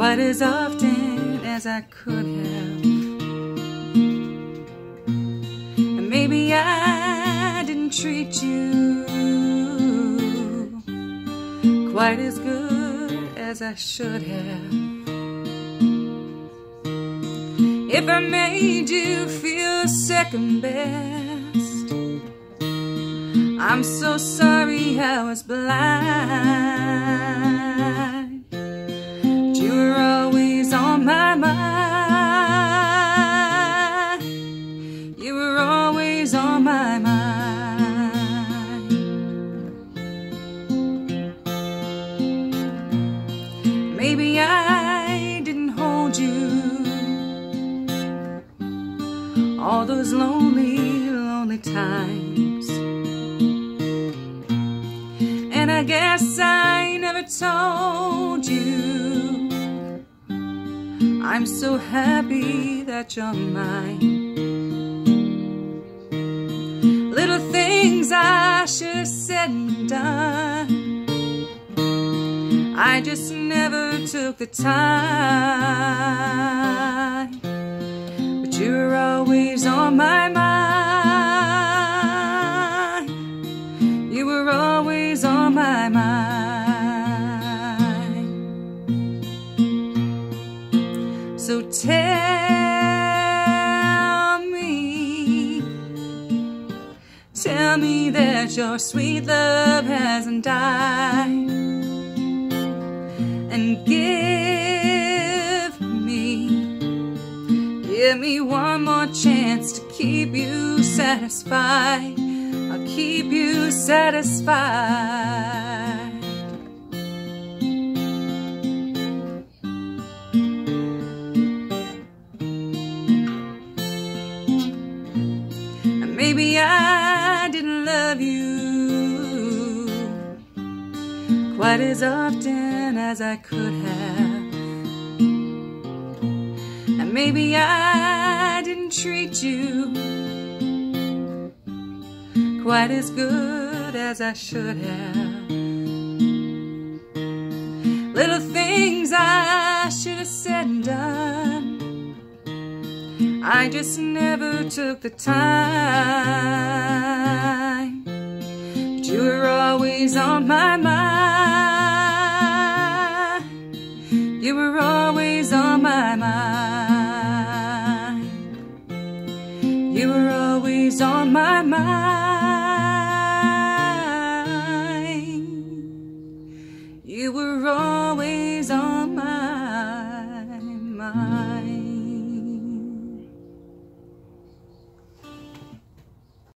as often as I could have. And maybe I didn't treat you quite as good as I should have. If I made you feel second best, I'm so sorry I was blind. Always on my mind. Maybe I didn't hold you all those lonely, lonely times. And I guess I never told you I'm so happy that you're mine. Have said and done. I just never took the time. But you were always on my mind. Your sweet love hasn't died. And give me, give me one more chance to keep you satisfied. I'll keep you satisfied. Maybe I didn't you quite as often as I could have. And maybe I didn't treat you quite as good as I should have. Little things I should have said and done. I just never took the time. always on my mind. You were always on my mind. You were always on my mind. You were always on my mind.